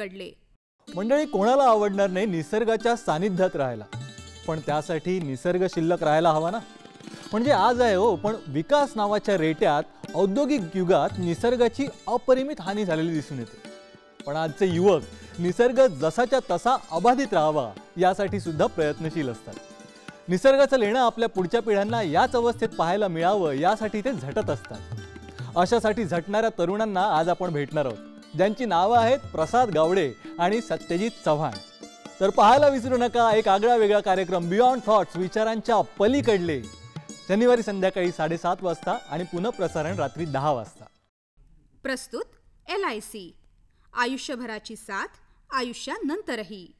पलीकडले मंडळी कोणाला आवडणार नाही निसर्गाच्या सानिध्यात राहायला? पण त्यासाठी निसर्ग शिल्लक राहायला हवा ना? म्हणजे आज आहे हो पण विकास नावाच्या रेट्यात औद्योगिक युगात निसर्गाची अपरिमित हानी झालेली दिसून येते. पण आजचे युवक निसर्ग जसाच्या तसा अबाधित राहावा यासाठी सुद्धा प्रयत्नशील असतात. निसर्गाचं लेणं आपल्या पुढच्या पिढ्यांना याच अवस्थेत पाहायला मिळावं यासाठी ते झटत असतात. अशासाठी झटणाऱ्या तरुणांना आज आपण भेटणार आहोत. ज्यांची नावं आहेत प्रसाद गावडे आणि सत्यजित चव्हाण. तर पाहायला विसरू नका एक आगळा वेगळा कार्यक्रम बियॉन्ड थॉट्स विचारांच्या पलीकडले. शनिवारी संध्याकाळी साडेसात वाजता आणि पुनःप्रसारण रात्री दहा वाजता. प्रस्तुत एल आय सी आयुष्यभराची साथ आयुष्यानंतरही.